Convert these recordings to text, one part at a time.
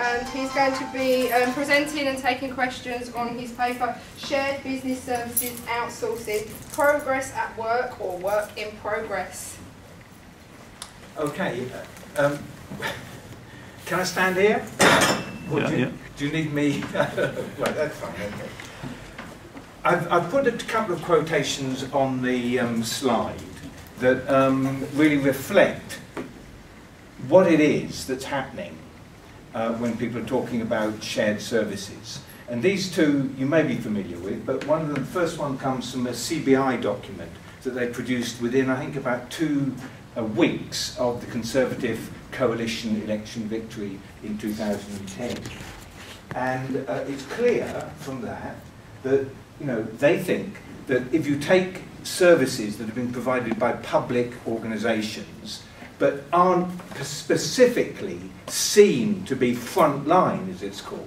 and he's going to be um, presenting and taking questions on his paper Shared Business Services Outsourcing Progress at Work or Work in Progress. Okay, uh, um, can I stand here? Or Yeah, do, you, yeah. do you need me? right, that's fine, okay. I've, I've put a couple of quotations on the um, slide that um, really reflect what it is that's happening uh, when people are talking about shared services. And these two you may be familiar with, but one of them, the first one comes from a CBI document that they produced within, I think, about two uh, weeks of the Conservative coalition election victory in 2010. And uh, it's clear from that that you know they think that if you take services that have been provided by public organisations but aren't specifically seen to be front line, as it's called,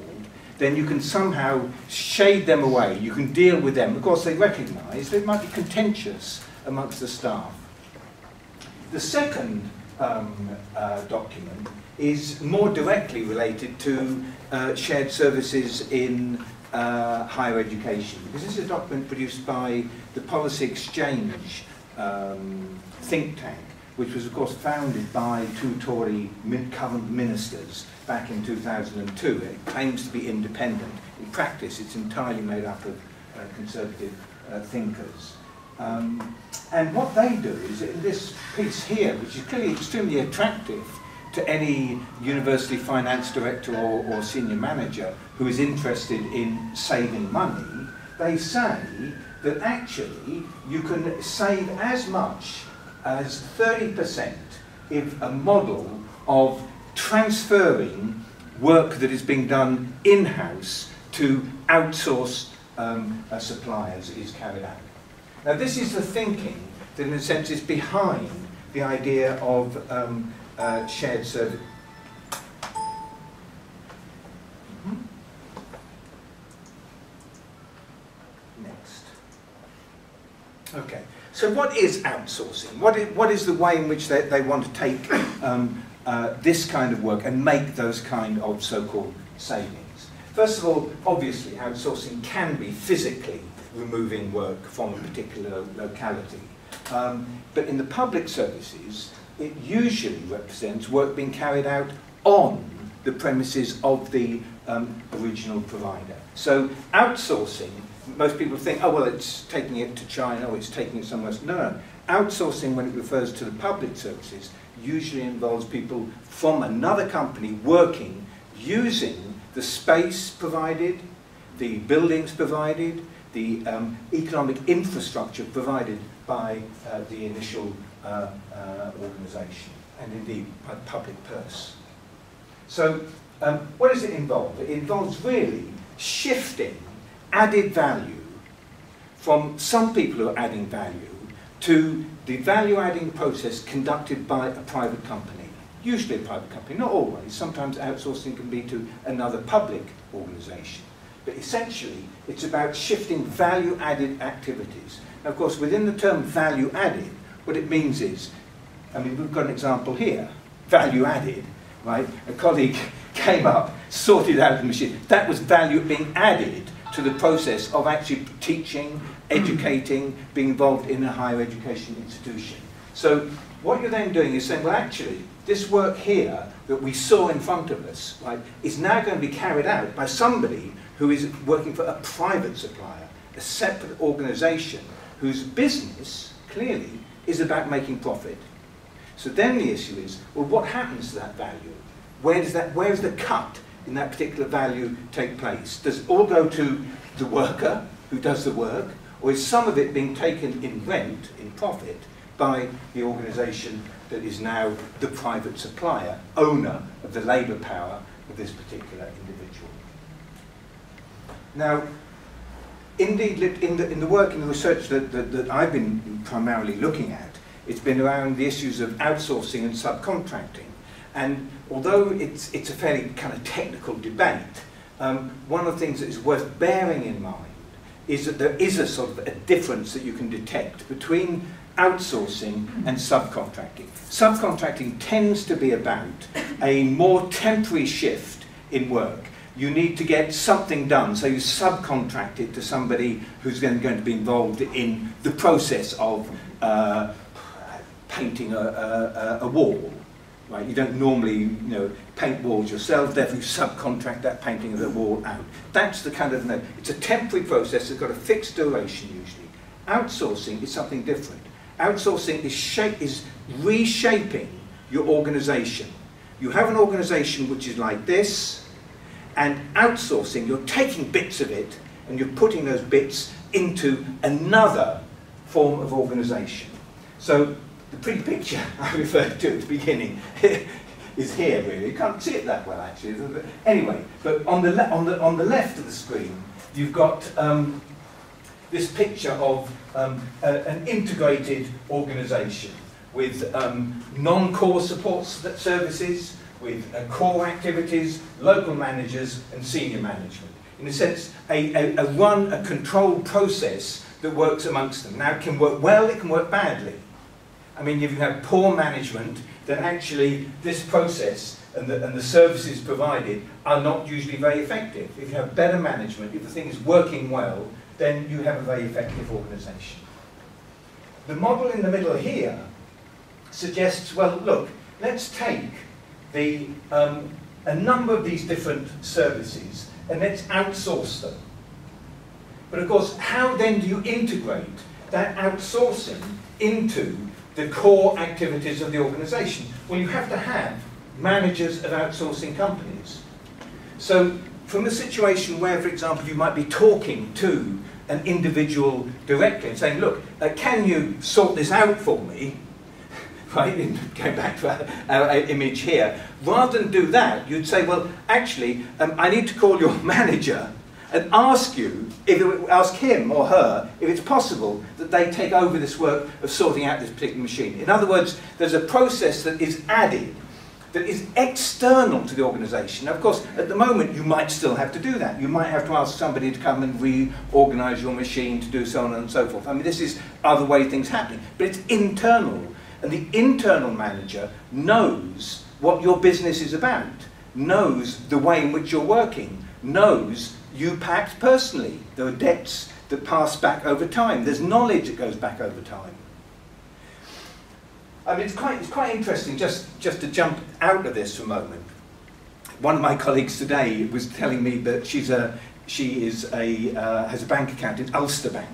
then you can somehow shade them away. You can deal with them. Of course, they recognise they might be contentious amongst the staff. The second um, uh, document is more directly related to uh, shared services in uh, higher education. Because this is a document produced by the Policy Exchange um, think tank, which was of course founded by two Tory current ministers back in 2002. It claims to be independent. In practice, it's entirely made up of uh, conservative uh, thinkers. Um, and what they do is in this piece here, which is clearly extremely attractive to any university finance director or, or senior manager who is interested in saving money, they say that actually you can save as much as 30% if a model of transferring work that is being done in-house to outsourced um, uh, suppliers is carried out. Now this is the thinking that in a sense is behind the idea of um, uh, shared service. Next. Okay, so what is outsourcing? What is, what is the way in which they, they want to take um, uh, this kind of work and make those kind of so-called savings? First of all, obviously, outsourcing can be physically removing work from a particular locality. Um, but in the public services, it usually represents work being carried out on the premises of the um, original provider. So outsourcing, most people think, oh, well, it's taking it to China or it's taking it somewhere else. No, no. Outsourcing, when it refers to the public services, usually involves people from another company working using the space provided, the buildings provided, the um, economic infrastructure provided by uh, the initial uh, uh, organisation and indeed by public purse. So um, what does it involve? It involves really shifting added value from some people who are adding value to the value adding process conducted by a private company. Usually a private company, not always. Sometimes outsourcing can be to another public organisation. But essentially, it's about shifting value added activities. Now, of course, within the term value added, what it means is, I mean, we've got an example here, value added, right? A colleague came up, sorted out the machine. That was value being added to the process of actually teaching, educating, being involved in a higher education institution. So what you're then doing is saying, well, actually, this work here that we saw in front of us, right, is now going to be carried out by somebody who is working for a private supplier, a separate organisation whose business, clearly, is about making profit. So then the issue is, well, what happens to that value? Where does that, where does the cut in that particular value take place? Does it all go to the worker who does the work, or is some of it being taken in rent, in profit, by the organisation that is now the private supplier, owner of the labour power of this particular individual? Now, indeed, in the, in the work, in the research that, that, that I've been primarily looking at, it's been around the issues of outsourcing and subcontracting. And although it's, it's a fairly kind of technical debate, um, one of the things that is worth bearing in mind is that there is a sort of a difference that you can detect between outsourcing and subcontracting. Subcontracting tends to be about a more temporary shift in work. You need to get something done, so you subcontract it to somebody who's going to be involved in the process of uh, painting a, a, a wall. Right? You don't normally you know, paint walls yourself, therefore you subcontract that painting of the wall out. That's the kind of, no, it's a temporary process that's got a fixed duration usually. Outsourcing is something different. Outsourcing is, shape, is reshaping your organization. You have an organization which is like this, and outsourcing, you're taking bits of it and you're putting those bits into another form of organization. So the pretty picture I referred to at the beginning is here really. You can't see it that well actually. Anyway, but on the, on the, on the left of the screen, you've got um, this picture of um, a, an integrated organisation with um, non-core support services, with uh, core activities, local managers and senior management. In a sense, a, a, a run, a controlled process that works amongst them. Now it can work well, it can work badly. I mean, if you have poor management, then actually this process and the, and the services provided are not usually very effective. If you have better management, if the thing is working well, then you have a very effective organisation. The model in the middle here suggests, well, look, let's take the, um, a number of these different services and let's outsource them. But of course, how then do you integrate that outsourcing into the core activities of the organisation? Well, you have to have managers of outsourcing companies. So from a situation where, for example, you might be talking to an individual directly and saying, look, uh, can you sort this out for me? right, going back to our, our, image here, rather than do that, you'd say, well, actually, um, I need to call your manager and ask you, if it, ask him or her, if it's possible that they take over this work of sorting out this particular machine. In other words, there's a process that is added that is external to the organisation. Of course, at the moment, you might still have to do that. You might have to ask somebody to come and reorganise your machine to do so on and so forth. I mean, this is other way things happening. But it's internal. And the internal manager knows what your business is about, knows the way in which you're working, knows you perhaps personally. There are debts that pass back over time. There's knowledge that goes back over time. I mean, it's quite, it's quite interesting just, just to jump out of this for a moment. One of my colleagues today was telling me that she's a, she is a, uh, has a bank account in Ulster Bank.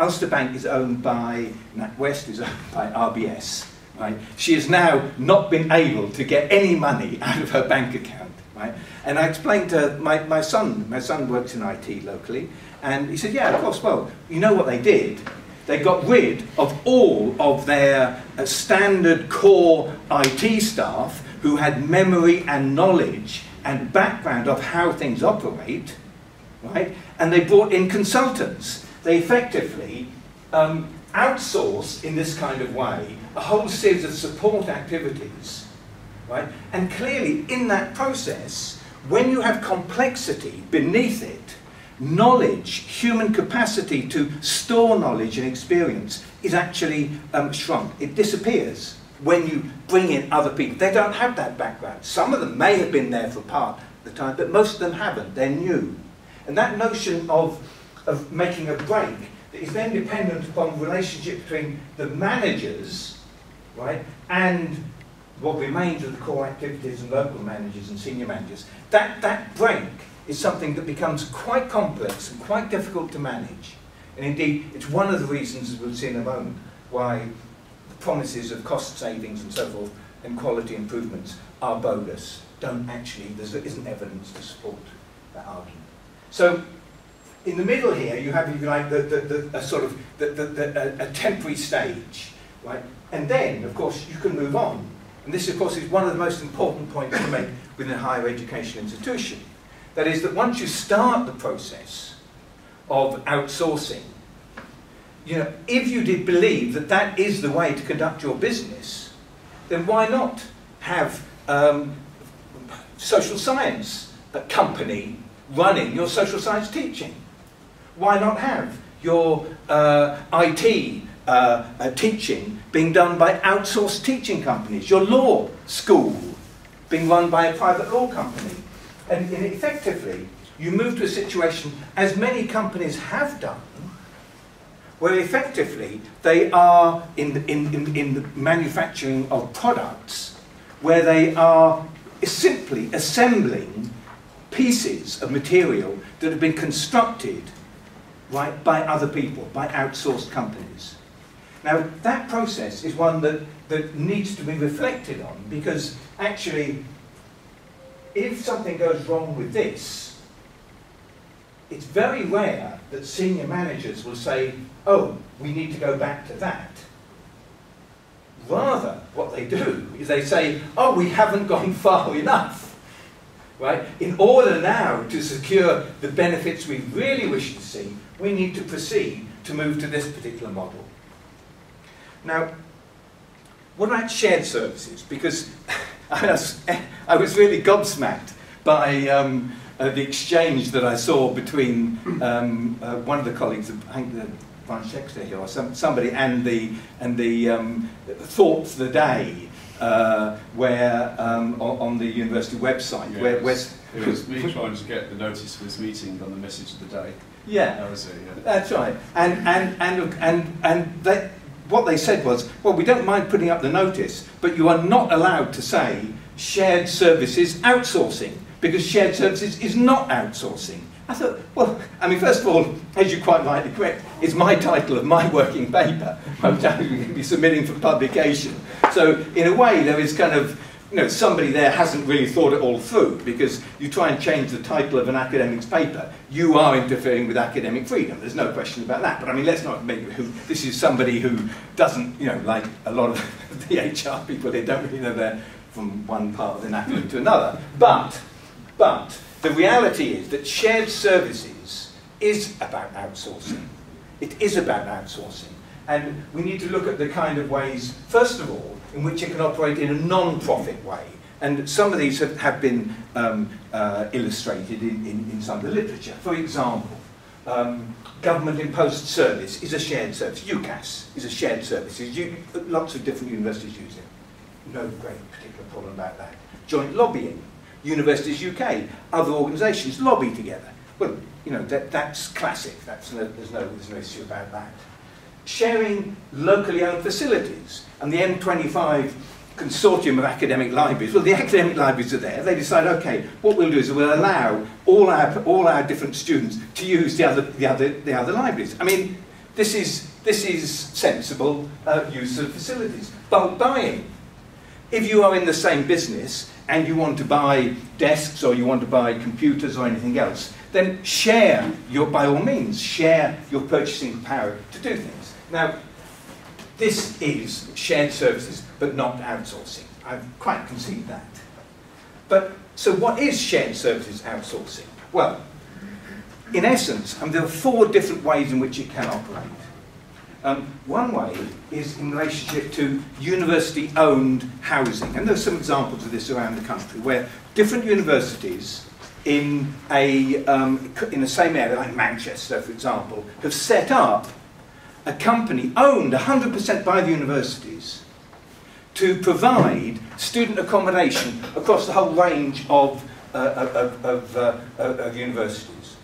Ulster Bank is owned by, NatWest is owned by RBS. Right? She has now not been able to get any money out of her bank account. Right? And I explained to my, my son, my son works in IT locally, and he said, yeah, of course, well, you know what they did? They got rid of all of their uh, standard core IT staff who had memory and knowledge and background of how things operate, right? And they brought in consultants. They effectively um, outsourced in this kind of way a whole series of support activities, right? And clearly in that process, when you have complexity beneath it, knowledge, human capacity to store knowledge and experience is actually um, shrunk. It disappears when you bring in other people. They don't have that background. Some of them may have been there for part of the time, but most of them haven't. They're new. And that notion of, of making a break is then dependent upon the relationship between the managers, right, and what remains of the core activities and local managers and senior managers. That, that break is something that becomes quite complex and quite difficult to manage. And indeed, it's one of the reasons, as we'll see in a moment, why the promises of cost savings and so forth and quality improvements are bogus. Don't actually, there isn't evidence to support that argument. So, in the middle here, you have, if you like, the, the, the, a sort of the, the, the, a, a temporary stage, right? And then, of course, you can move on. And this, of course, is one of the most important points to make within a higher education institution that is that once you start the process of outsourcing, you know, if you did believe that that is the way to conduct your business, then why not have um, social science a company running your social science teaching? Why not have your uh, IT uh, uh, teaching being done by outsourced teaching companies, your law school being run by a private law company, and, and effectively, you move to a situation, as many companies have done, where effectively they are in the, in, in, in the manufacturing of products where they are simply assembling pieces of material that have been constructed right, by other people, by outsourced companies. Now, that process is one that, that needs to be reflected on because actually, if something goes wrong with this, it's very rare that senior managers will say, oh, we need to go back to that. Rather, what they do is they say, oh, we haven't gone far enough. Right? In order now to secure the benefits we really wish to see, we need to proceed to move to this particular model. Now, what about shared services? Because I was, I was really gobsmacked by um, uh, the exchange that I saw between um, uh, one of the colleagues, I think the Secretary here, or some, somebody, and the, and the um, thought for the day uh, where um, on, on, the university website. Yeah, where, it, was, it was me trying to get the notice for this meeting on the message of the day. Yeah, that was it. Yeah. That's right. And and and and and they, what they said was, well, we don't mind putting up the notice, but you are not allowed to say shared services outsourcing because shared services is not outsourcing. I thought, well, I mean, first of all, as you quite rightly correct, it's my title of my working paper, which I'm going to be submitting for publication. So, in a way, there is kind of, you know, somebody there hasn't really thought it all through because you try and change the title of an academic's paper, you are interfering with academic freedom. There's no question about that. But I mean, let's not make who this is somebody who doesn't, you know, like a lot of the HR people, they don't really know they're from one part of the academy to another. But, but the reality is that shared services is about outsourcing. It is about outsourcing. And we need to look at the kind of ways, first of all, in which it can operate in a non-profit way. And some of these have, have been um, uh, illustrated in, in, in, some of the literature. For example, um, government imposed service is a shared service. UCAS is a shared service. Lots of different universities use it. No great particular problem about that. Joint lobbying Universities UK, other organisations lobby together. Well, you know, that, that's classic. That's no, there's, no, there's no issue about that. Sharing locally owned facilities. And the M25 consortium of academic libraries, well, the academic libraries are there. They decide, okay, what we'll do is we'll allow all our, all our different students to use the other, the other, the other libraries. I mean, this is, this is sensible uh, use of facilities. Bulk buying. If you are in the same business, and you want to buy desks or you want to buy computers or anything else, then share your, by all means, share your purchasing power to do things. Now, this is shared services, but not outsourcing. I quite concede that. But, so what is shared services outsourcing? Well, in essence, um, there are four different ways in which it can operate. Um, one way is in relationship to university-owned housing. And there are some examples of this around the country where different universities in, a, um, in the same area, like Manchester, for example, have set up a company owned 100% by the universities to provide student accommodation across the whole range of, uh, of, of, uh, of universities.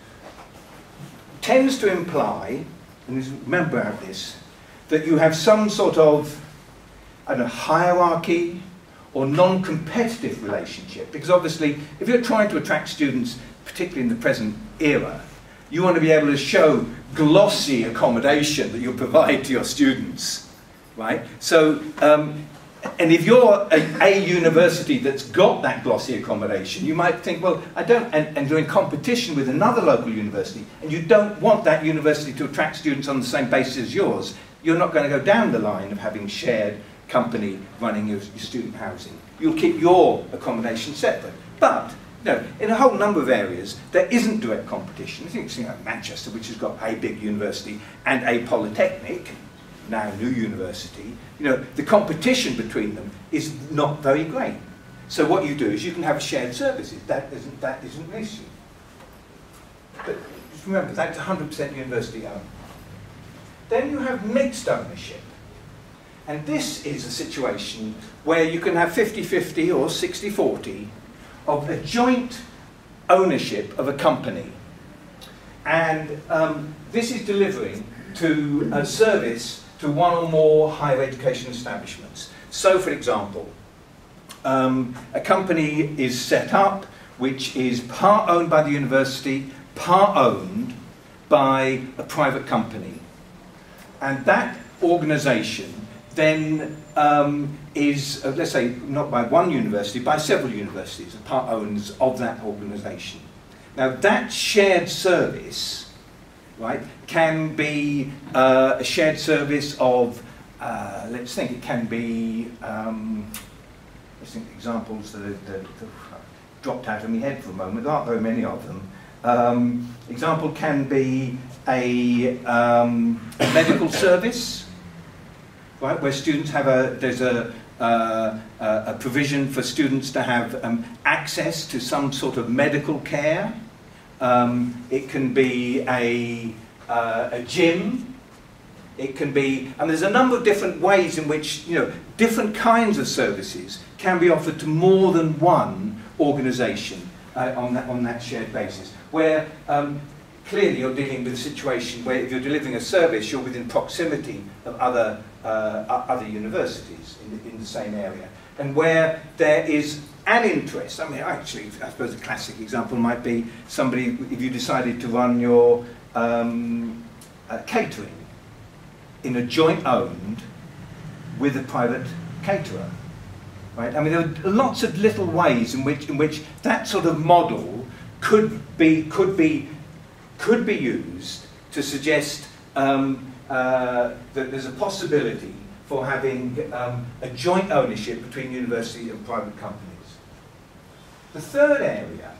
Tends to imply and remember this, that you have some sort of I don't know, hierarchy or non-competitive relationship. Because obviously, if you're trying to attract students, particularly in the present era, you want to be able to show glossy accommodation that you provide to your students, right? So um, and if you're a, a, university that's got that glossy accommodation, you might think, well, I don't, and, and you're in competition with another local university, and you don't want that university to attract students on the same basis as yours, you're not going to go down the line of having shared company running your, your student housing. You'll keep your accommodation separate. But, know, in a whole number of areas, there isn't direct competition. I think you know, Manchester, which has got a big university and a polytechnic, now new university, you know, the competition between them is not very great. So what you do is you can have shared services. That isn't, that isn't an issue. But just remember, that's 100% university owned. Then you have mixed ownership. And this is a situation where you can have 50-50 or 60-40 of a joint ownership of a company. And um, this is delivering to a service to one or more higher education establishments. So, for example, um, a company is set up which is part owned by the university, part owned by a private company. And that organisation then um, is, uh, let's say, not by one university, by several universities, a part owners of that organisation. Now, that shared service, right, can be uh, a shared service of, uh, let's think, it can be, um, let's think examples that, are, that, that dropped out of my head for a moment, there aren't very many of them. Um, example can be a, um, a medical service, right, where students have a, there's a, uh, a provision for students to have um, access to some sort of medical care. Um, it can be a, uh, a gym. It can be, and there's a number of different ways in which, you know, different kinds of services can be offered to more than one organisation uh, on, that, on that shared basis. Where um, clearly you're dealing with a situation where if you're delivering a service, you're within proximity of other, uh, other universities in the, in the same area. And where there is an interest, I mean, actually, I suppose a classic example might be somebody, if you decided to run your um, uh, catering in a joint owned with a private caterer. Right? I mean, there are lots of little ways in which, in which that sort of model could be, could be could be used to suggest um, uh, that there's a possibility for having um, a joint ownership between university and private companies. The third area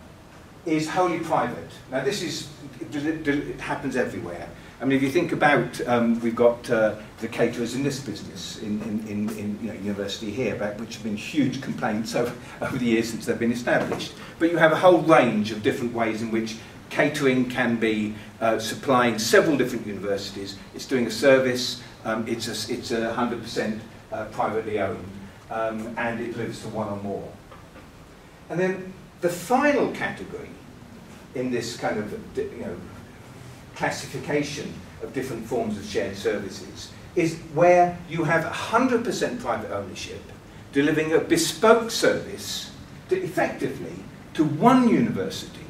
is wholly private. Now this is, it happens everywhere. I mean, if you think about, um, we've got uh, the caterers in this business in, in, in, in you know, university here, about which have been huge complaints over, over the years since they've been established. But you have a whole range of different ways in which Catering can be uh, supplying several different universities. It's doing a service. Um, it's a, it's a 100% uh, privately owned, um, and it lives to one or more. And then the final category in this kind of you know, classification of different forms of shared services is where you have 100% private ownership, delivering a bespoke service to effectively to one university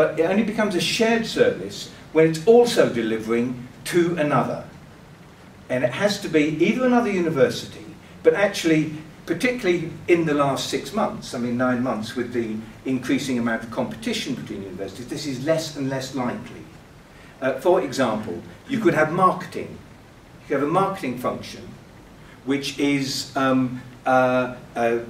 but it only becomes a shared service when it's also delivering to another. And it has to be either another university, but actually, particularly in the last six months, I mean nine months with the increasing amount of competition between universities, this is less and less likely. Uh, for example, you could have marketing. You have a marketing function which is 100% um, uh, uh,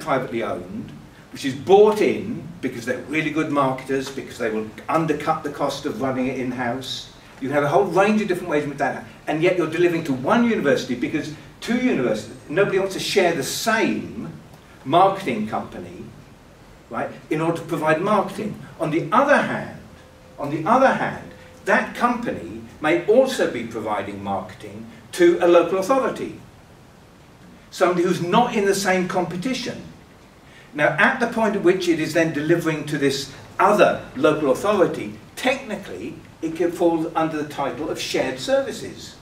privately owned, which is bought in because they're really good marketers, because they will undercut the cost of running it in-house. You have a whole range of different ways with that. And yet you're delivering to one university because two universities, nobody wants to share the same marketing company, right, in order to provide marketing. On the other hand, on the other hand, that company may also be providing marketing to a local authority. Somebody who's not in the same competition. Now, at the point at which it is then delivering to this other local authority, technically it can fall under the title of shared services.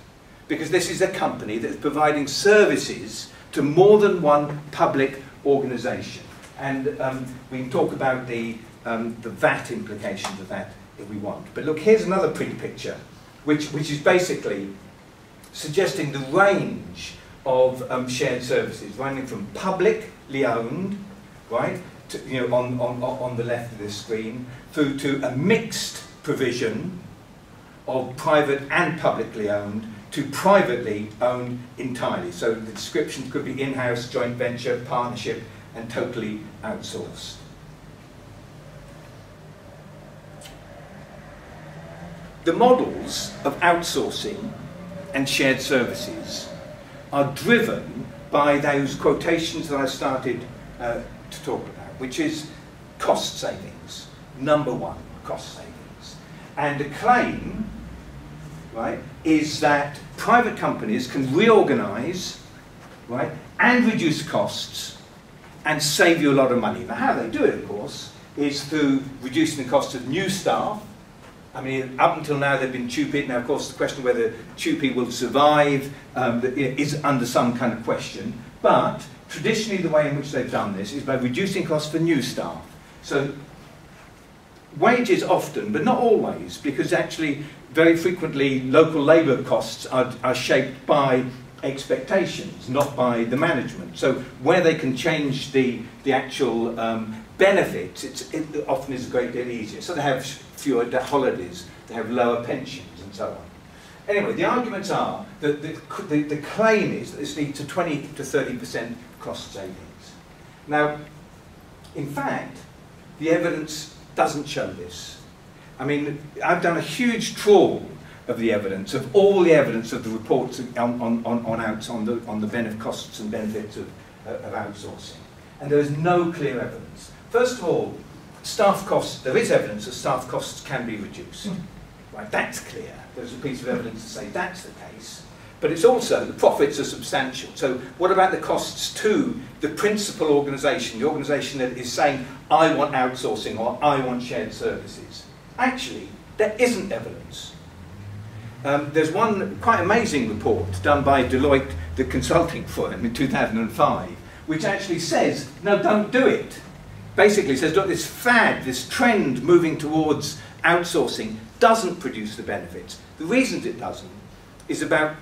Because this is a company that is providing services to more than one public organisation. And um, we can talk about the, um, the VAT implications of that if we want. But look, here's another pretty picture, which, which is basically suggesting the range of um, shared services, ranging from publicly owned right, to, you know, on, on, on the left of this screen, through to a mixed provision of private and publicly owned to privately owned entirely. So the description could be in-house, joint venture, partnership, and totally outsourced. The models of outsourcing and shared services are driven by those quotations that I started uh, to talk about, which is cost savings. Number one, cost savings. And a claim, right, is that private companies can reorganize, right, and reduce costs and save you a lot of money. Now, how they do it, of course, is through reducing the cost of new staff. I mean, up until now they've been TUPE. Now, of course, the question whether TUPE will survive um, is under some kind of question. But traditionally, the way in which they've done this is by reducing costs for new staff. So wages often, but not always, because actually very frequently local labour costs are, are shaped by expectations, not by the management. So where they can change the, the actual um, benefits, it's, it often is a great deal easier. So they have fewer holidays, they have lower pensions and so on. Anyway, the arguments are that the, the, the claim is that this leads to 20 to 30% cost savings. Now, in fact, the evidence doesn't show this. I mean, I've done a huge trawl of the evidence, of all the evidence of the reports on, on, on, on, outs, on the, on the benefit, costs and benefits of, uh, of outsourcing. And there is no clear evidence. First of all, staff costs, there is evidence that staff costs can be reduced. Mm. Right, that's clear. There's a piece of evidence to say that's the case. But it's also, the profits are substantial. So what about the costs to the principal organisation, the organisation that is saying, I want outsourcing or I want shared services? Actually, there isn't evidence. Um, there's one quite amazing report done by Deloitte, the consulting firm, in 2005, which actually says, no, don't do it. Basically says, look, this fad, this trend moving towards outsourcing doesn't produce the benefits. The reasons it doesn't is about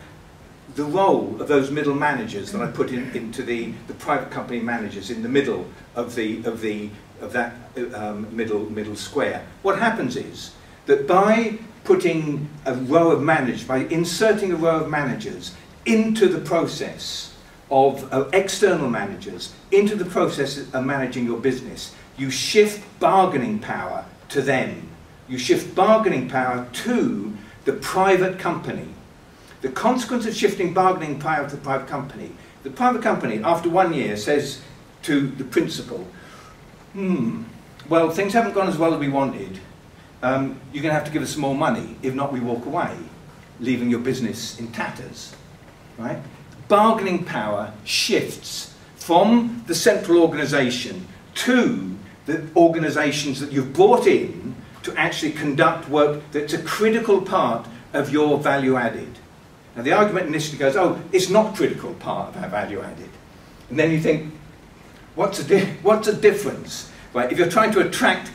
the role of those middle managers that I put in, into the, the private company managers in the middle of, the, of, the, of that um, middle, middle square. What happens is that by putting a row of managers, by inserting a row of managers into the process of uh, external managers, into the process of managing your business, you shift bargaining power to them. You shift bargaining power to the private company. The consequence of shifting bargaining power to the private company, the private company, after one year, says to the principal, hmm, well, things haven't gone as well as we wanted um, you're going to have to give us some more money. If not, we walk away, leaving your business in tatters. Right? Bargaining power shifts from the central organisation to the organisations that you've brought in to actually conduct work that's a critical part of your value added. Now the argument initially goes, oh, it's not critical part of our value added. And then you think, what's the, what's the difference? Right? If you're trying to attract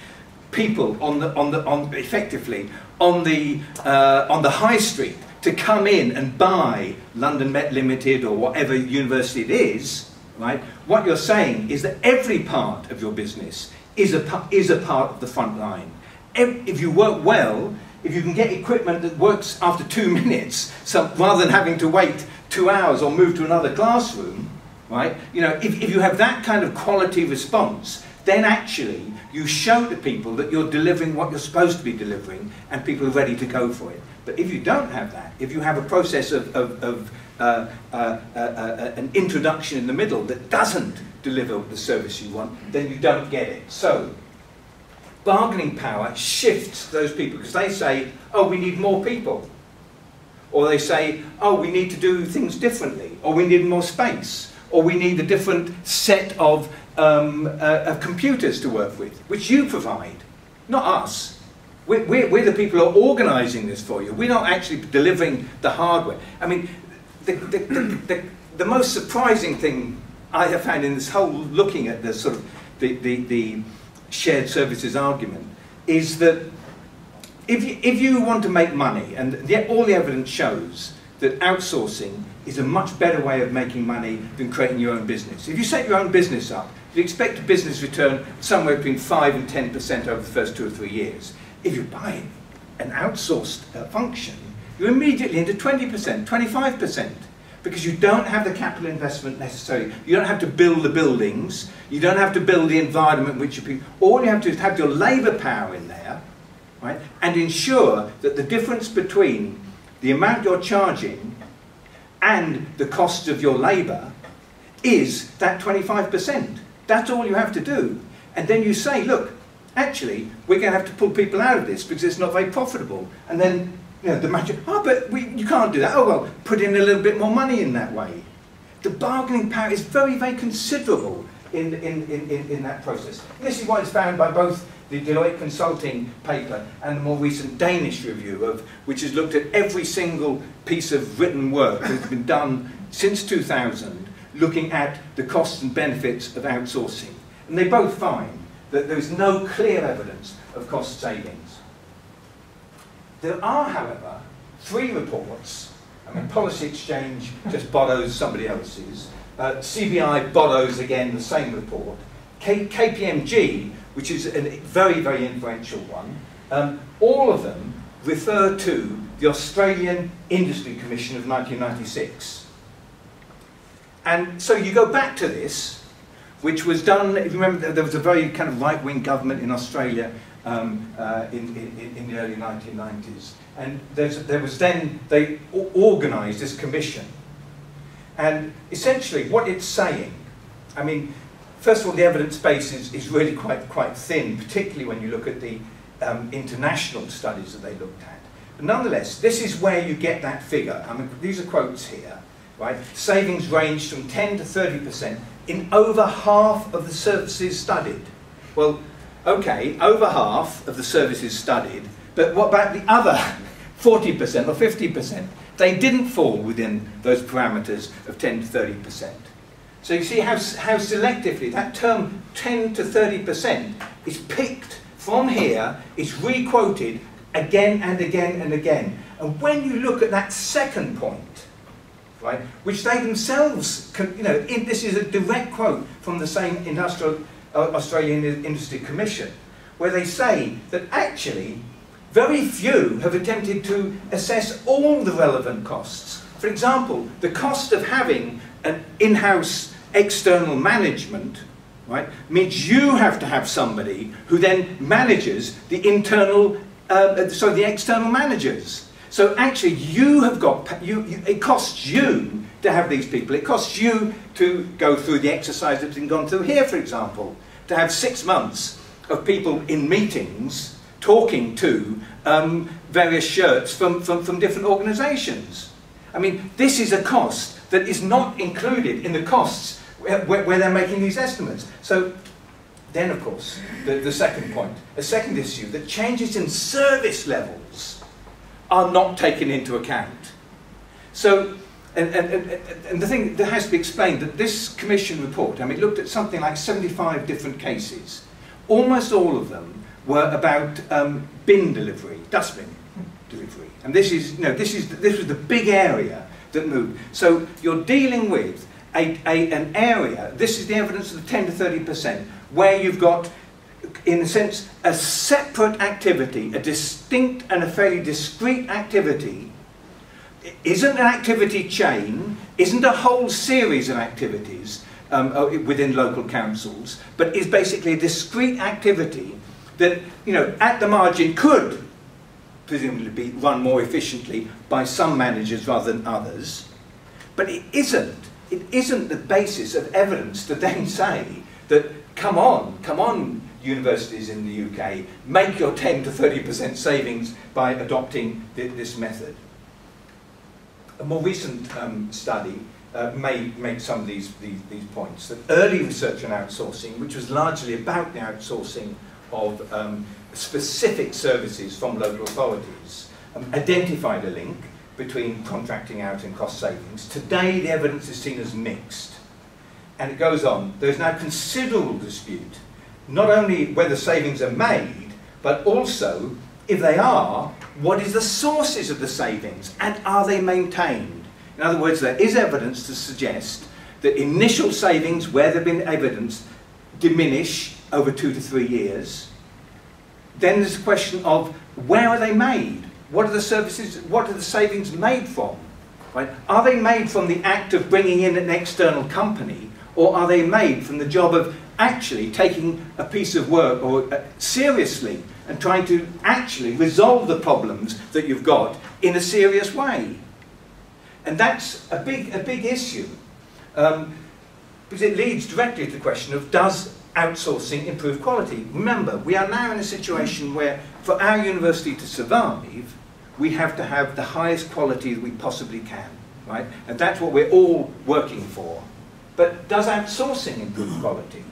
people on the, on the, on, effectively on the, uh, on the high street to come in and buy London Met Limited or whatever university it is, right? What you're saying is that every part of your business is a, is a part of the front line. If you work well, if you can get equipment that works after two minutes, so rather than having to wait two hours or move to another classroom, right? You know, if, if you have that kind of quality response, then actually you show to people that you're delivering what you're supposed to be delivering and people are ready to go for it. But if you don't have that, if you have a process of, of, of uh, uh, uh, uh an introduction in the middle that doesn't deliver the service you want, then you don't get it. So, bargaining power shifts those people because they say, oh, we need more people. Or they say, oh, we need to do things differently. Or we need more space. Or we need a different set of um, uh, of computers to work with, which you provide, not us. We're, we're, we're, the people who are organising this for you. We're not actually delivering the hardware. I mean, the, the, the, the, most surprising thing I have found in this whole looking at the sort of the, the, the shared services argument is that if you, if you want to make money, and the, all the evidence shows that outsourcing is a much better way of making money than creating your own business. If you set your own business up, you expect a business return somewhere between 5 and 10% over the first two or three years. If you buy an outsourced uh, function, you're immediately into 20%, 25%, because you don't have the capital investment necessary. You don't have to build the buildings, you don't have to build the environment which you all you have to do is have your labour power in there, right, and ensure that the difference between the amount you're charging and the cost of your labour is that 25%. That's all you have to do. And then you say, look, actually, we're going to have to pull people out of this because it's not very profitable. And then you know, the manager, oh, but we, you can't do that. Oh, well, put in a little bit more money in that way. The bargaining power is very, very considerable in, in, in, in, that process. This is what is found by both the Deloitte Consulting paper and the more recent Danish review, of, which has looked at every single piece of written work that's been done since 2000, looking at the costs and benefits of outsourcing. And they both find that there is no clear evidence of cost savings. There are, however, three reports. I mean, Policy Exchange just borrows somebody else's. Uh, CBI borrows again the same report. K KPMG which is a very, very influential one, um, all of them refer to the Australian Industry Commission of 1996. And so you go back to this, which was done, if you remember, there was a very kind of right-wing government in Australia um, uh, in, in, in, the early 1990s. And there was then, they organised this commission. And essentially what it's saying, I mean, First of all, the evidence base is, is really quite, quite thin, particularly when you look at the um, international studies that they looked at. But nonetheless, this is where you get that figure. I mean, these are quotes here, right? Savings ranged from 10 to 30% in over half of the services studied. Well, okay, over half of the services studied, but what about the other 40% or 50%? They didn't fall within those parameters of 10 to 30%. So you see how, how selectively that term 10 to 30% is picked from here, it's re-quoted again and again and again. And when you look at that second point, right, which they themselves, can, you know, in, this is a direct quote from the same industrial, Australian Industry Commission, where they say that actually very few have attempted to assess all the relevant costs. For example, the cost of having an in-house external management right, means you have to have somebody who then manages the internal, uh, so the external managers. So actually you have got, you, you, it costs you to have these people. It costs you to go through the exercise that's been gone through here, for example, to have six months of people in meetings talking to um, various shirts from, from, from different organisations. I mean, this is a cost that is not included in the costs where, where they're making these estimates. So then, of course, the, the second point, a second issue, that changes in service levels are not taken into account. So, and, and, and, the thing that has to be explained, that this commission report, I mean, looked at something like 75 different cases. Almost all of them were about um, bin delivery, dustbin delivery. And this is, you know, this, is, this was the big area that moved. So you're dealing with a, a, an area, this is the evidence of the 10 to 30%, where you've got, in a sense, a separate activity, a distinct and a fairly discrete activity, isn't an activity chain, isn't a whole series of activities um, uh, within local councils, but is basically a discrete activity that, you know, at the margin could presumably be run more efficiently by some managers rather than others, but it isn't. It isn't the basis of evidence to then say that, come on, come on, universities in the UK, make your 10 to 30% savings by adopting th this method. A more recent um, study uh, may make some of these, these, these points. That early research on outsourcing, which was largely about the outsourcing of um, specific services from local authorities, um, identified a link between contracting out and cost savings. Today, the evidence is seen as mixed. And it goes on. There is now considerable dispute, not only whether savings are made, but also, if they are, what is the sources of the savings and are they maintained? In other words, there is evidence to suggest that initial savings, where there have been evidence, diminish over two to three years. Then there's a question of where are they made? What are the services, what are the savings made from? Right? Are they made from the act of bringing in an external company or are they made from the job of actually taking a piece of work or uh, seriously and trying to actually resolve the problems that you've got in a serious way? And that's a big, a big issue um, because it leads directly to the question of does outsourcing improve quality? Remember, we are now in a situation where for our university to survive, we have to have the highest quality that we possibly can, right? And that's what we're all working for. But does outsourcing improve quality?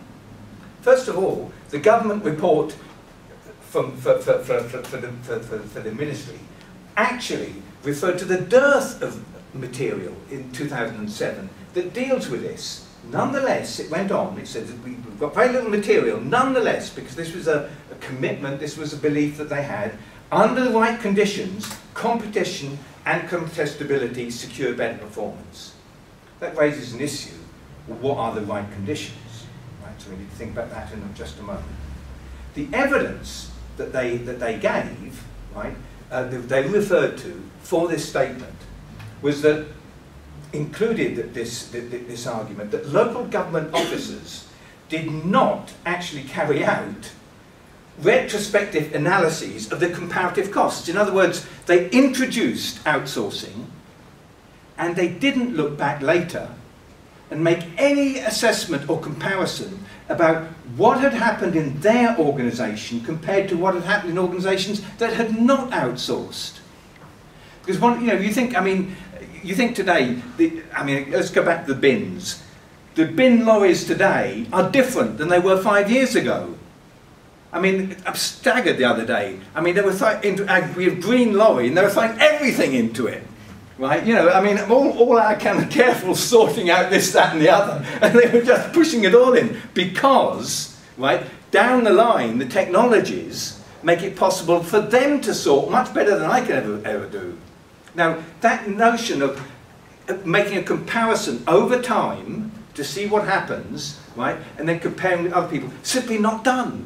First of all, the government report from, for, for, for, for, the, for, for, the ministry actually referred to the dearth of material in 2007 that deals with this. Nonetheless, it went on, it said that we've got very little material, nonetheless, because this was a, a commitment, this was a belief that they had, under the right conditions, competition and contestability secure better performance. That raises an issue. What are the right conditions? Right, so we need to think about that in just a moment. The evidence that they, that they gave, right, uh, they referred to for this statement was that included this, this argument that local government officers did not actually carry out retrospective analyses of the comparative costs. In other words, they introduced outsourcing and they didn't look back later and make any assessment or comparison about what had happened in their organisation compared to what had happened in organisations that had not outsourced. Because one, you know, you think, I mean, you think today, the, I mean, let's go back to the bins. The bin lorries today are different than they were five years ago. I mean, I'm staggered the other day. I mean, they were throwing into we have green lorry and they were throwing everything into it. Right? You know, I mean, all, all our kind of careful sorting out this, that, and the other, and they were just pushing it all in because, right, down the line, the technologies make it possible for them to sort much better than I can ever, ever do. Now, that notion of making a comparison over time to see what happens, right, and then comparing with other people, simply not done.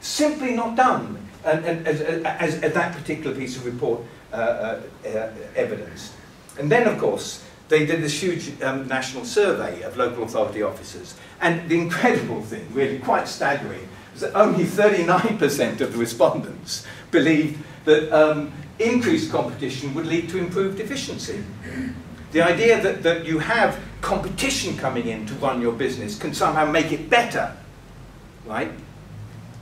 Simply not done, and, and as, as, as, that particular piece of report uh, uh, uh, evidence. And then, of course, they did this huge um, national survey of local authority officers. And the incredible thing, really quite staggering, was that only 39% of the respondents believed that um, increased competition would lead to improved efficiency. The idea that, that you have competition coming in to run your business can somehow make it better, right,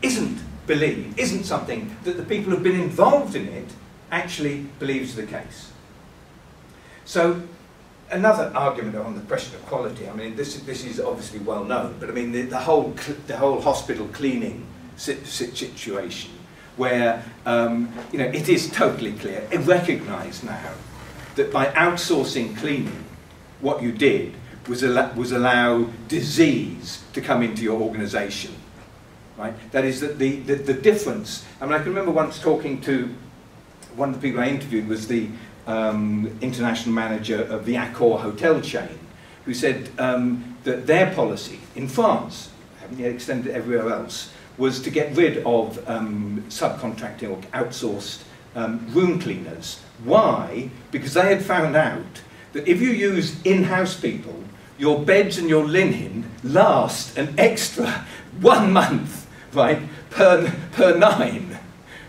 isn't believed, isn't something that the people who've been involved in it actually believes the case. So another argument on the question of quality, I mean, this, this is obviously well known, but I mean, the, the whole, the whole hospital cleaning situation where, um, you know, it is totally clear, recognised now, that by outsourcing cleaning, what you did was, al was allow disease to come into your organisation. Right? That is that the, the, the difference, I mean, I can remember once talking to one of the people I interviewed was the um, international manager of the Accor hotel chain, who said um, that their policy in France, haven't yet extended everywhere else, was to get rid of um, subcontracting or outsourced um, room cleaners. Why? Because they had found out that if you use in-house people, your beds and your linen last an extra one month, right, per, per nine,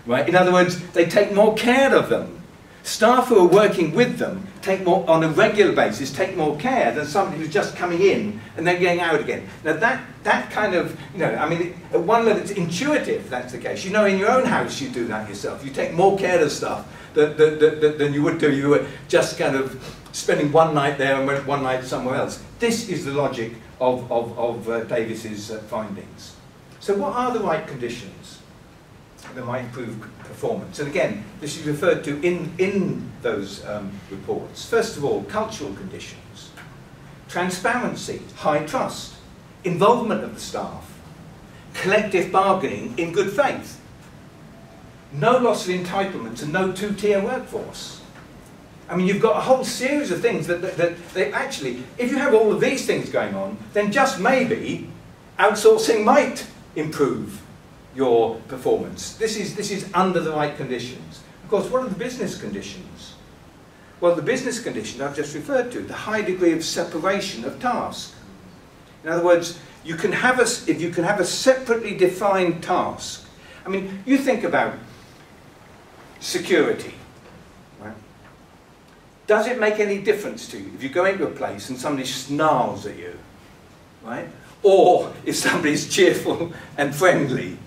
right? In other words, they take more care of them. Staff who are working with them take more, on a regular basis, take more care than somebody who's just coming in and then getting out again. Now that, that kind of, you know, I mean, at one level it's intuitive that's the case. You know in your own house you do that yourself. You take more care of stuff than, than, than you would do. If you were just kind of spending one night there and went one night somewhere else. This is the logic of, of, of uh, Davis's uh, findings. So what are the right conditions? That might improve performance. And again, this is referred to in, in those um, reports. First of all, cultural conditions, transparency, high trust, involvement of the staff, collective bargaining in good faith, no loss of entitlements and no two-tier workforce. I mean, you've got a whole series of things that, that, that they actually, if you have all of these things going on, then just maybe outsourcing might improve your performance. This is, this is under the right conditions. Of course, what are the business conditions? Well, the business conditions I've just referred to, the high degree of separation of task. In other words, you can have a, if you can have a separately defined task. I mean, you think about security. Right? Does it make any difference to you if you go into a place and somebody snarls at you? Right? Or if somebody's cheerful and friendly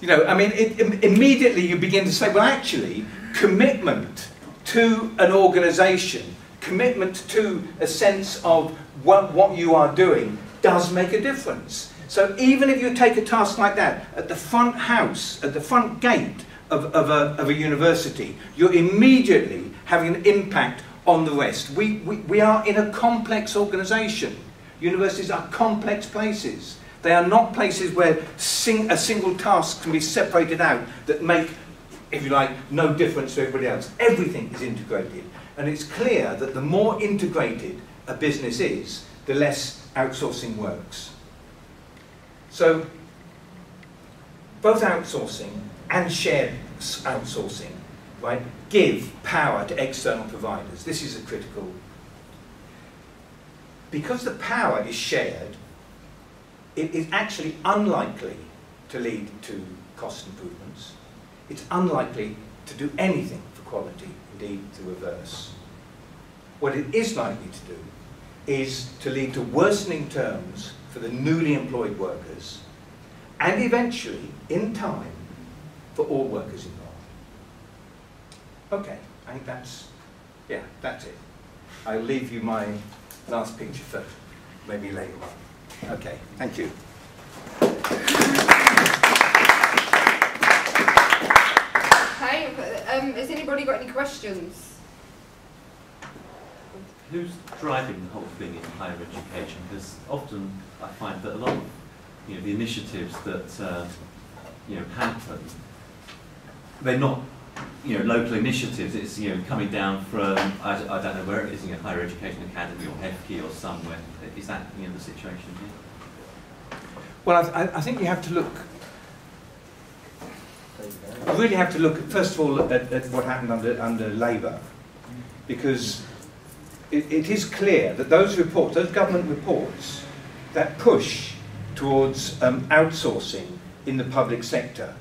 you know, I mean, it, immediately you begin to say, well, actually, commitment to an organisation commitment to a sense of what, what you are doing does make a difference. So even if you take a task like that at the front house, at the front gate of, of, a, of a university, you're immediately having an impact on the rest. We, we, we are in a complex organisation. Universities are complex places. They are not places where sing, a single task can be separated out that make, if you like, no difference to everybody else. Everything is integrated. And it's clear that the more integrated a business is, the less outsourcing works. So, both outsourcing and shared outsourcing, right, give power to external providers. This is a critical. Because the power is shared, it is actually unlikely to lead to cost improvements. It's unlikely to do anything for quality, indeed the reverse. What it is likely to do is to lead to worsening terms for the newly employed workers and eventually, in time, for all workers involved. Okay, I think that's, yeah, that's it. I'll leave you my last picture for maybe later on. Okay, thank you. Okay, um, has anybody got any questions? Who's driving the whole thing in higher education? Because often I find that a lot of you know, the initiatives that uh, you know, happen, they're not you know, local initiatives. It's you know, coming down from, I, I don't know where it is, you know, Higher Education Academy or HEFCE or somewhere. Is that you know, the situation here? Well, I, I think you have to look you really have to look, first of all, at, at what happened under, under Labour, because it, it is clear that those reports, those government reports, that push towards um, outsourcing in the public sector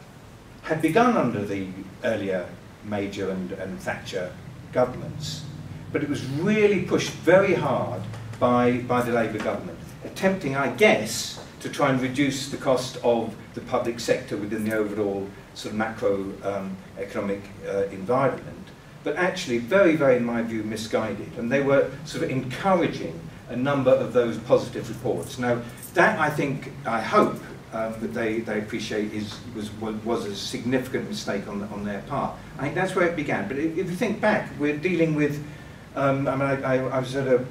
had begun under the earlier Major and, and Thatcher governments, but it was really pushed very hard by, by the Labour government, attempting, I guess, to try and reduce the cost of the public sector within the overall sort of macro um, economic uh, environment, but actually very, very, in my view, misguided. And they were sort of encouraging a number of those positive reports. Now, that I think, I hope, um, that they, they appreciate is, was, was a significant mistake on, on their part. I think that's where it began. But if, if you think back, we're dealing with, um, I mean, I, I, I was at a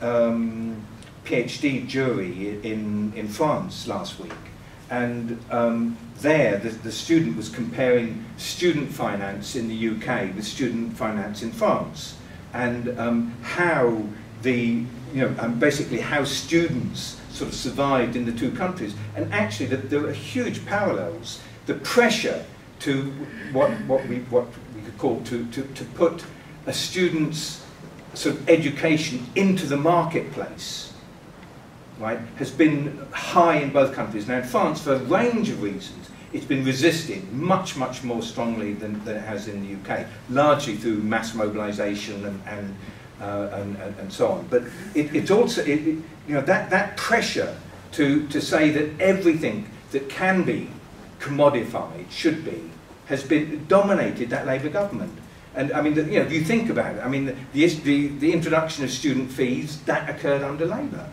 um, PhD jury in, in France last week, and um, there the, the student was comparing student finance in the UK with student finance in France, and um, how the, you know, um, basically how students sort of survived in the two countries. And actually, the, there are huge parallels. The pressure to what, what, we, what we could call to, to, to put a student's sort of education into the marketplace, right, has been high in both countries. Now, in France, for a range of reasons, it's been resisted much, much more strongly than, than it has in the UK, largely through mass mobilisation and, and, uh, and, and, and, so on. But it, it's also, it, it, you know, that, that pressure to, to say that everything that can be commodified, should be, has been dominated that Labour government. And I mean, the, you know, if you think about it, I mean, the, the, the introduction of student fees, that occurred under Labour,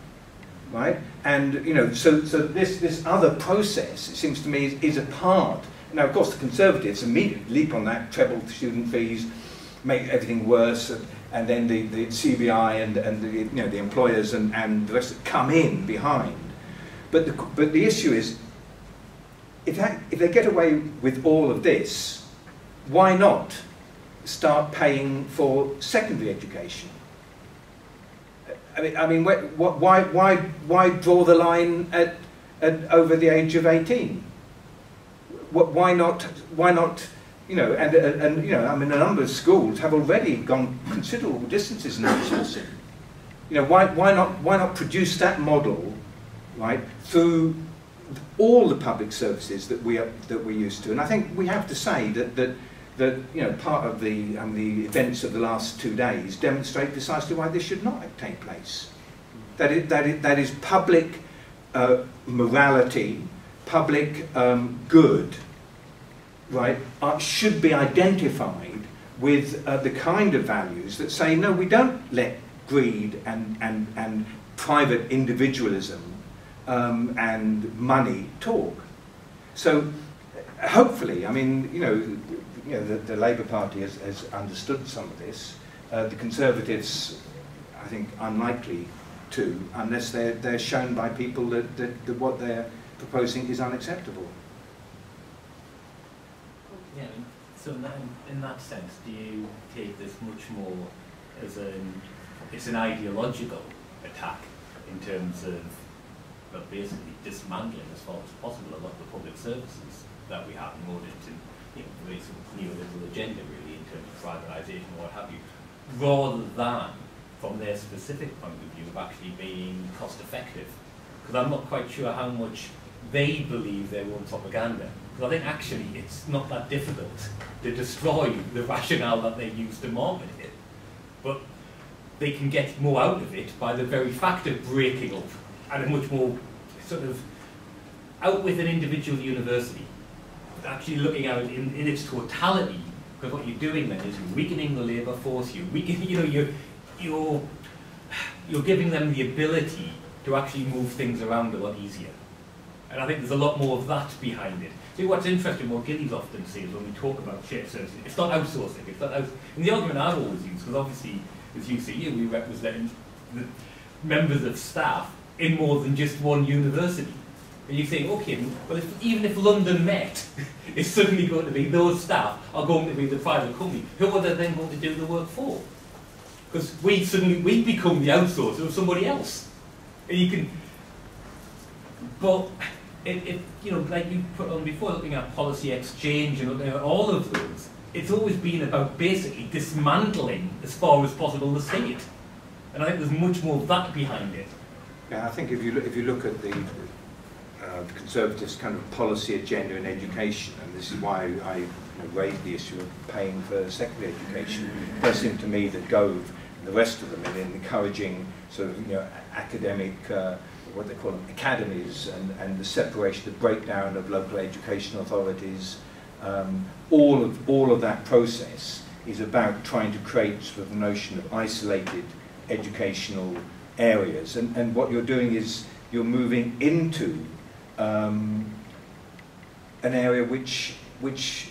right? And, you know, so, so this, this other process, it seems to me, is, is a part. Now, of course, the Conservatives immediately leap on that, treble student fees, make everything worse, and, and then the, the CBI and, and the, you know, the employers and, and the rest come in behind. But the, but the issue is, if, that, if they get away with all of this, why not start paying for secondary education? I mean, I mean why, why, why draw the line at, at over the age of 18? Why not, why not you know, and, and, and, you know, I mean, a number of schools have already gone considerable distances in outsourcing. You know, why, why, not, why not produce that model, right, through all the public services that we are, that we're used to? And I think we have to say that, that, that you know, part of the, um, the events of the last two days demonstrate precisely why this should not take place. That, it, that, it, that is public uh, morality, public um, good, right, are, should be identified with uh, the kind of values that say, no, we don't let greed and, and, and private individualism um, and money talk. So hopefully, I mean, you know, you know the, the Labour Party has, has understood some of this. Uh, the Conservatives, I think, unlikely to, unless they're, they're shown by people that, that, that what they're proposing is unacceptable. Yeah, so in that, in that sense, do you take this much more as an, it's an ideological attack in terms of, well, basically dismantling as far as possible a lot of the public services that we have in order to, you know, create some neoliberal agenda really in terms of privatisation or what have you, rather than from their specific point of view of actually being cost effective. Because I'm not quite sure how much they believe their own propaganda. Because I think actually it's not that difficult to destroy the rationale that they use to market it. But they can get more out of it by the very fact of breaking up and a much more sort of out with an individual university, actually looking at it in, in its totality, because what you're doing then is you're weakening the labour force, you're weakening, you know, you're, you're, you're giving them the ability to actually move things around a lot easier. And I think there's a lot more of that behind it. See, what's interesting, what Gillies often says when we talk about shared services, it's not outsourcing, it's not and the argument I've always used, because obviously as you UCU we represent the members of staff in more than just one university. And you think, okay, well, if, even if London Met is suddenly going to be, those staff are going to be the private company, who are they then going to do the work for? Because we suddenly, we become the outsourcer of somebody else. And you can, but it, you know, like you put on before, looking at policy exchange and looking at all of those, it's always been about basically dismantling as far as possible the state. And I think there's much more of that behind it. Yeah, I think if you look, if you look at the, uh, the Conservatives' kind of policy agenda in education, and this is why I you know, raised the issue of paying for secondary education, it does seem to me that Gove and the rest of them in encouraging sort of you know academic uh, what they call academies and, and the separation, the breakdown of local education authorities, um, all, of, all of that process is about trying to create sort of a notion of isolated educational areas. And, and what you're doing is you're moving into um, an area which, which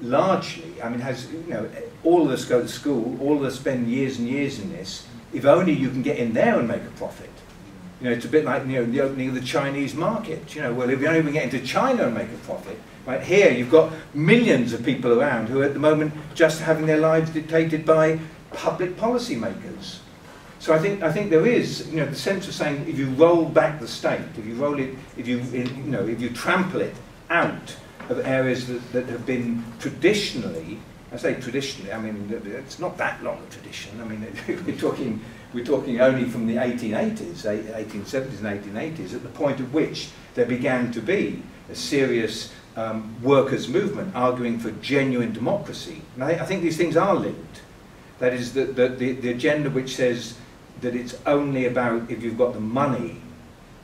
largely, I mean, has, you know, all of us go to school, all of us spend years and years in this. If only you can get in there and make a profit. You know, it's a bit like you know, the opening of the Chinese market. You know, well, if you only can get into China and make a profit, right here you've got millions of people around who are at the moment just having their lives dictated by public policy makers. So I think I think there is, you know, the sense of saying if you roll back the state, if you roll it, if you you know, if you trample it out of areas that, that have been traditionally, I say traditionally, I mean it's not that long a tradition. I mean we're talking we're talking only from the 1880s, 1870s and 1880s, at the point at which there began to be a serious um, workers' movement arguing for genuine democracy. And I, I think these things are linked. That is, the, the, the, the agenda which says that it's only about if you've got the money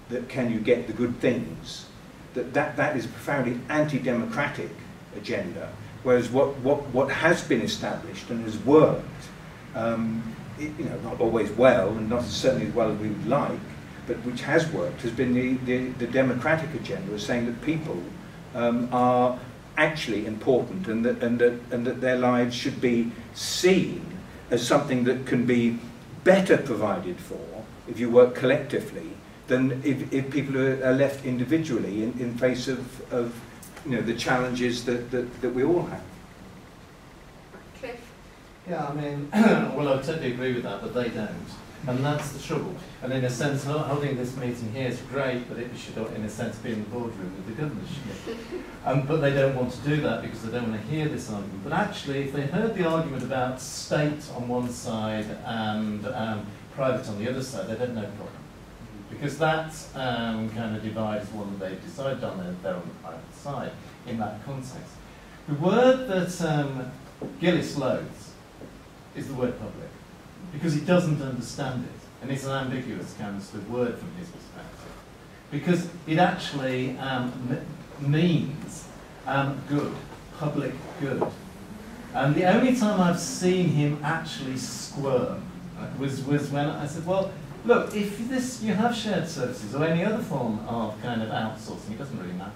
that can you get the good things, that that, that is a profoundly anti-democratic agenda. Whereas what, what, what has been established and has worked um, you know, not always well, and not certainly as well as we would like, but which has worked, has been the, the, the democratic agenda of saying that people um, are actually important and that, and, that, and that their lives should be seen as something that can be better provided for if you work collectively than if, if people are, are left individually in, in face of, of you know, the challenges that, that, that we all have. Cliff? Yeah, I mean, well, I totally agree with that, but they don't. And that's the trouble. And in a sense, holding this meeting here is great, but it should, in a sense, be in the boardroom with the governors. um, but they don't want to do that because they don't want to hear this argument. But actually, if they heard the argument about state on one side and um, private on the other side, they'd have no problem. Because that um, kind of divide is one that they've decided on, they're, they're on the private side in that context. The word that um, Gillies loathes is the word public because he doesn't understand it. And it's an ambiguous kind of word from his perspective. Because it actually um, means um, good, public good. And the only time I've seen him actually squirm uh, was, was when I said, well, look, if this you have shared services or any other form of kind of outsourcing, it doesn't really matter.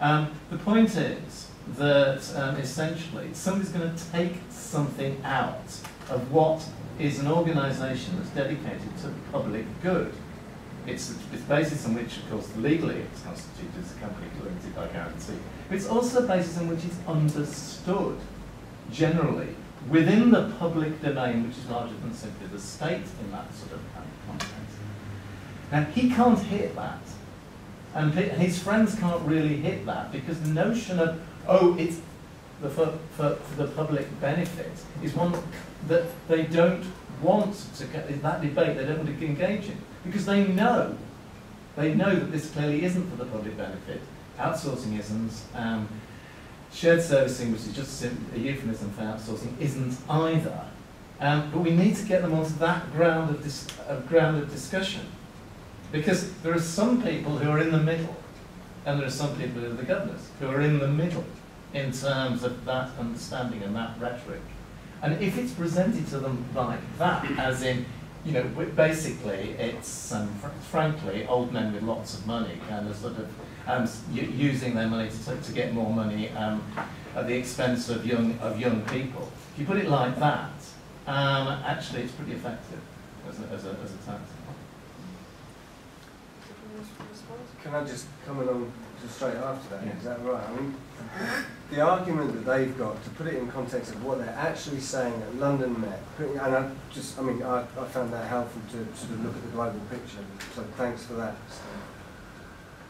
Um, the point is that um, essentially somebody's going to take something out of what is an organisation that's dedicated to public good. It's the basis on which, of course, legally it's constituted as a company limited by guarantee. But it's also a basis on which it's understood generally within the public domain, which is larger than simply the state in that sort of context. Now, he can't hit that. And his friends can't really hit that because the notion of, oh, it's the, for, for, for the public benefit is one that they don't want to get in that debate, they don't want to engage in. Because they know, they know that this clearly isn't for the public benefit. Outsourcing isn't, um, shared servicing, which is just a euphemism for outsourcing, isn't either. Um, but we need to get them onto that ground of, dis of ground of discussion. Because there are some people who are in the middle, and there are some people who are the governors, who are in the middle in terms of that understanding and that rhetoric. And if it's presented to them like that, as in, you know, basically it's, um, fr frankly, old men with lots of money kind of sort of um, using their money to, to get more money um, at the expense of young, of young people. If you put it like that, um, actually it's pretty effective as a, as a, as a tactic. Can I just comment on just straight after that? Yeah. Is that right? I mean, the argument that they've got, to put it in context of what they're actually saying at London Met, and I just, I mean, I, I found that helpful to sort of look at the global picture, so thanks for that.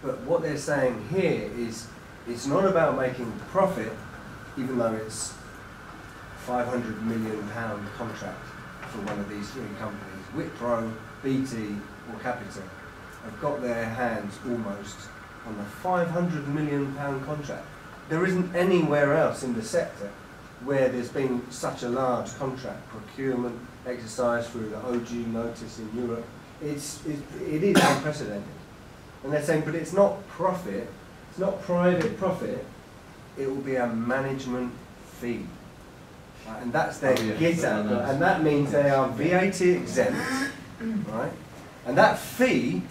But what they're saying here is, it's not about making profit, even though it's 500 million pound contract for one of these three companies, Wipro, BT or Capita, have got their hands almost on the 500 million pound contract there isn't anywhere else in the sector where there's been such a large contract procurement exercise through the OJ notice in Europe. It's, it, it is unprecedented. And they're saying, but it's not profit, it's not private profit, it will be a management fee. Right? And that's their oh, yeah. get out, and that means they are VAT exempt, right? And that fee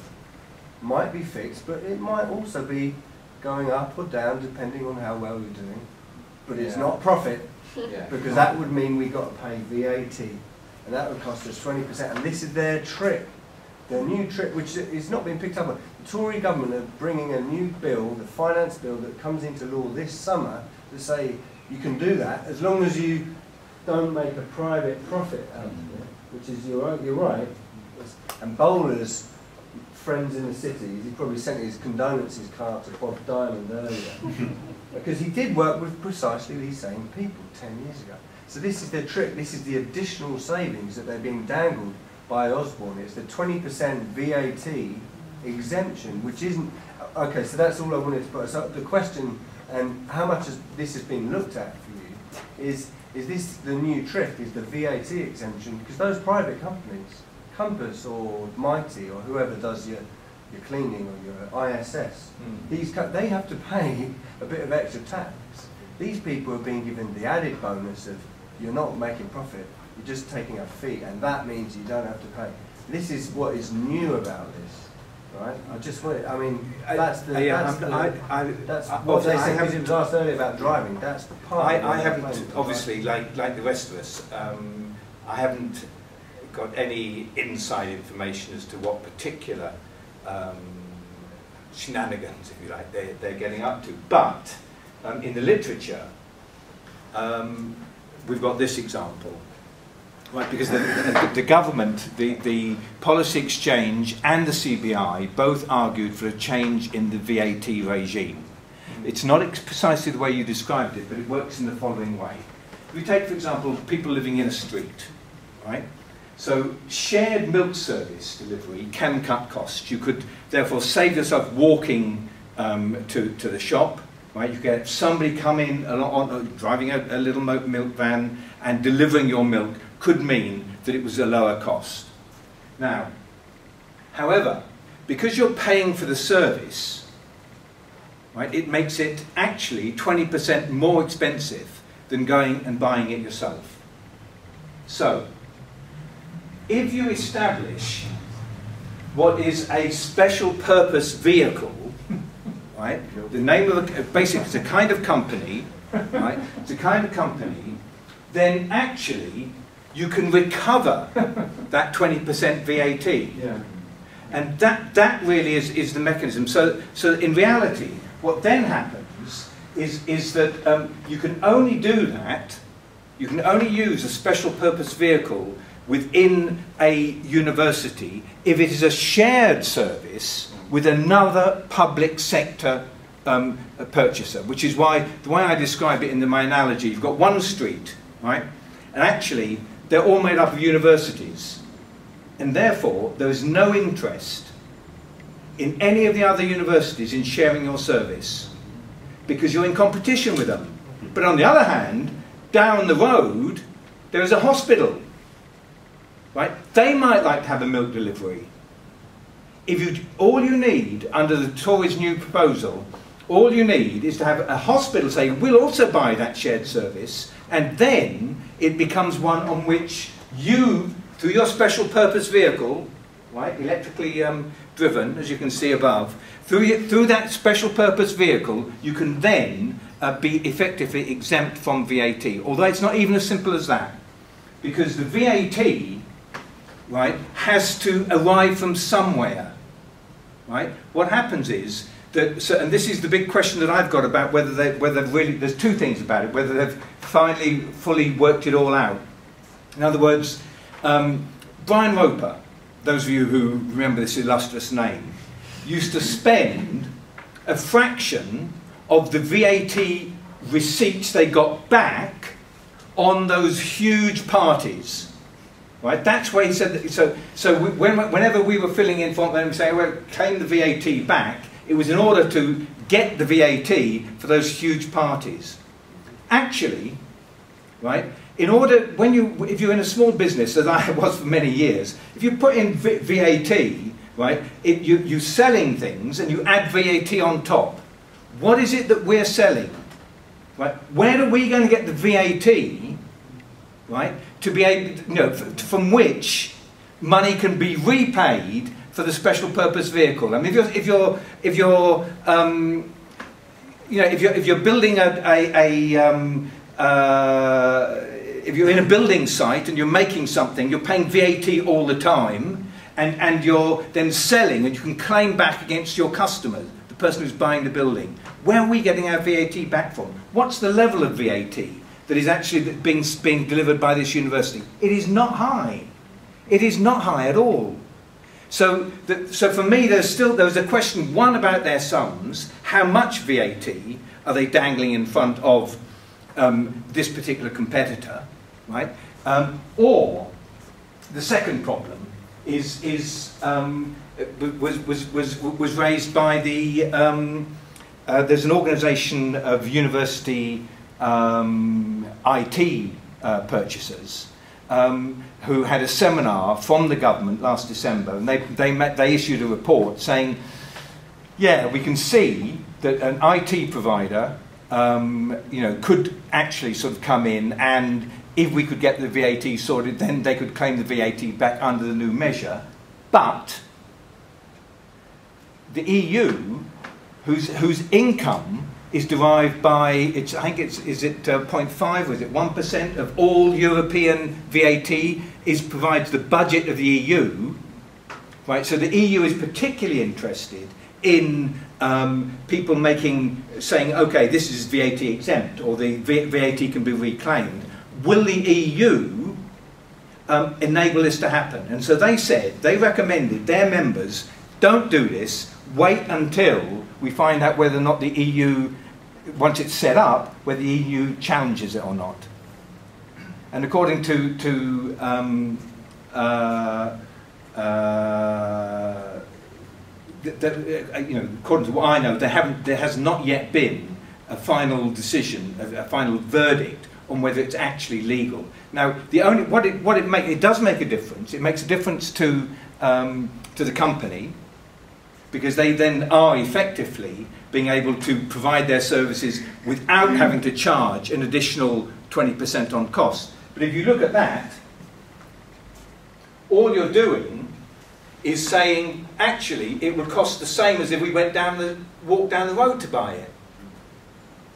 might be fixed, but it might also be going up or down depending on how well you're doing. But it's yeah. not profit yeah. because that would mean we got to pay VAT and that would cost us 20%. And this is their trick. Their new trick, which is not being picked up on. The Tory government are bringing a new bill, the finance bill that comes into law this summer to say you can do that as long as you don't make a private profit out of it, which is, you're, you're right. And bowlers friends in the city, he probably sent his condolences card to Bob Diamond earlier. because he did work with precisely these same people 10 years ago. So this is their trick, this is the additional savings that they're being dangled by Osborne. It's the 20% VAT exemption, which isn't... Okay, so that's all I wanted to put. So the question, and how much has, this has been looked at for you, is, is this the new trick, is the VAT exemption? Because those private companies, Compass or Mitie or whoever does your, your cleaning or your ISS, mm. these they have to pay a bit of extra tax. These people are being given the added bonus of you're not making profit, you're just taking a fee, and that means you don't have to pay. This is what is new about this, right? I just want, I mean, that's the, yeah, that's, the, I, I, that's I, what they say, because it was asked earlier about driving, that's the part. I, I haven't, obviously, like, like the rest of us, um, I haven't got any inside information as to what particular um, shenanigans, if you like, they, they're getting up to. But um, in the literature, um, we've got this example. Right, because the, the, the government, the, the policy exchange and the CBI both argued for a change in the VAT regime. It's not precisely the way you described it, but it works in the following way. We take, for example, people living in a street, right? So shared milk service delivery can cut costs. You could therefore save yourself walking um, to, to the shop, right? You get somebody coming along, driving a, a little milk van and delivering your milk could mean that it was a lower cost. Now, however, because you're paying for the service, right, it makes it actually 20% more expensive than going and buying it yourself. So, if you establish what is a special purpose vehicle, right? The name of basically it's a kind of company, right? It's a kind of company, then actually you can recover that 20% VAT. Yeah. And that, that really is, is the mechanism. So, so in reality, what then happens is, is that um, you can only do that, you can only use a special purpose vehicle within a university if it is a shared service with another public sector um, purchaser, which is why the way I describe it in my analogy, you've got one street, right? And actually, they're all made up of universities. And therefore, there is no interest in any of the other universities in sharing your service because you're in competition with them. But on the other hand, down the road, there is a hospital. Right? They might like to have a milk delivery. If you, all you need under the Tories' new proposal, all you need is to have a hospital say, we'll also buy that shared service, and then it becomes one on which you, through your special purpose vehicle, right, electrically um, driven, as you can see above, through, through that special purpose vehicle, you can then uh, be effectively exempt from VAT. Although it's not even as simple as that, because the VAT, right, has to arrive from somewhere, right? What happens is that, so, and this is the big question that I've got about whether they, whether really, there's two things about it, whether they've finally fully worked it all out. In other words, um, Brian Roper, those of you who remember this illustrious name, used to spend a fraction of the VAT receipts they got back on those huge parties. Right? That's where he said that, so. So we, when, whenever we were filling in form, them saying, "Well, claim the VAT back," it was in order to get the VAT for those huge parties. Actually, right? In order, when you, if you're in a small business, as I was for many years, if you put in v- VAT, right, it, you, you're selling things and you add VAT on top. What is it that we're selling? Right? Where are we going to get the VAT, right, to be able, you know, from which money can be repaid for the special purpose vehicle? I mean, if you're, if you're, if you're, um, you know, if you're, if you're building a, a, a um, uh, if you're in a building site and you're making something, you're paying VAT all the time, and, and you're then selling, and you can claim back against your customer, the person who's buying the building. Where are we getting our VAT back from? What's the level of VAT that is actually being, being delivered by this university? It is not high. It is not high at all. So, the, so for me, there's still there's a question. One about their sums: how much VAT are they dangling in front of um, this particular competitor, right? Um, or the second problem is is um, was, was was was raised by the um, uh, there's an organisation of university um, IT uh, purchasers um, who had a seminar from the government last December, and they, they, met, they issued a report saying, yeah, we can see that an IT provider um, you know, could actually sort of come in and if we could get the VAT sorted, then they could claim the VAT back under the new measure. But the EU, whose, whose income is derived by, it's, I think it's, is it uh, 0.5 or is it 1% of all European VAT is provides the budget of the EU, right? So the EU is particularly interested in um, people making, saying, okay, this is VAT exempt or the v- VAT can be reclaimed. Will the EU um, enable this to happen? And so they said, they recommended their members, don't do this, wait until we find out whether or not the EU, once it's set up, whether the EU challenges it or not. And according to, to um, uh, uh, th- th- uh, you know, according to what I know, there, haven't, there has not yet been a final decision, a, a final verdict on whether it's actually legal. Now, the only what it what it make it does make a difference. It makes a difference to um, to the company, because they then are effectively being able to provide their services without having to charge an additional 20% on cost. But if you look at that, all you're doing is saying, actually, it would cost the same as if we went down the, walked down the road to buy it.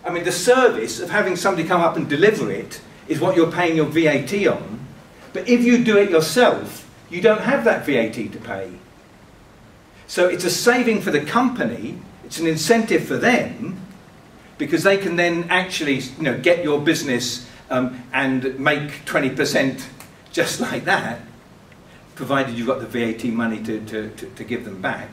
I mean, the service of having somebody come up and deliver it is what you're paying your VAT on. But if you do it yourself, you don't have that VAT to pay. So it's a saving for the company, it's an incentive for them, because they can then actually you know, get your business um, and make 20% just like that, provided you've got the VAT money to, to, to, to give them back.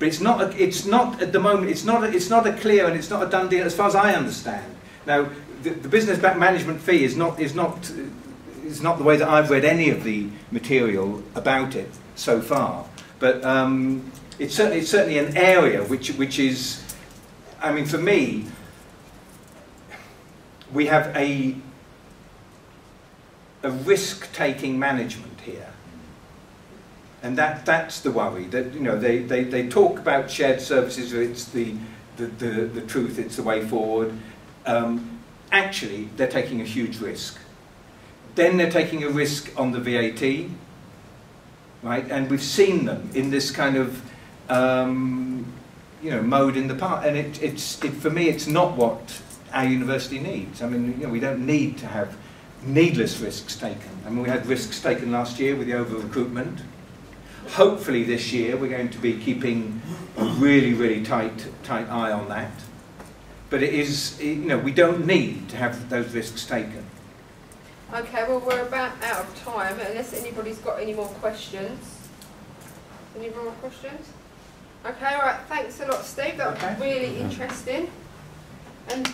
But it's not, a, it's not at the moment, it's not, a, it's not a clear and it's not a done deal as far as I understand. Now, the, the business back management fee is not, is, not, is not the way that I've read any of the material about it so far. But um, it's, certainly, it's certainly an area which, which is, I mean, for me, we have a, a risk-taking management here. And that, that's the worry, that, you know, they, they, they talk about shared services, it's the, the, the, the truth, it's the way forward. Um, actually, they're taking a huge risk. Then they're taking a risk on the VAT, right? And we've seen them in this kind of, um, you know, mode in the past. And it, it's, it, for me, it's not what our university needs. I mean, you know, we don't need to have needless risks taken. I mean, we had risks taken last year with the over-recruitment. Hopefully this year we're going to be keeping a really, really tight, tight eye on that. But it is, you know, we don't need to have those risks taken. Okay, well we're about out of time unless anybody's got any more questions. Any more questions? Okay, all right. Thanks a lot, Steve. That was Okay. really interesting. And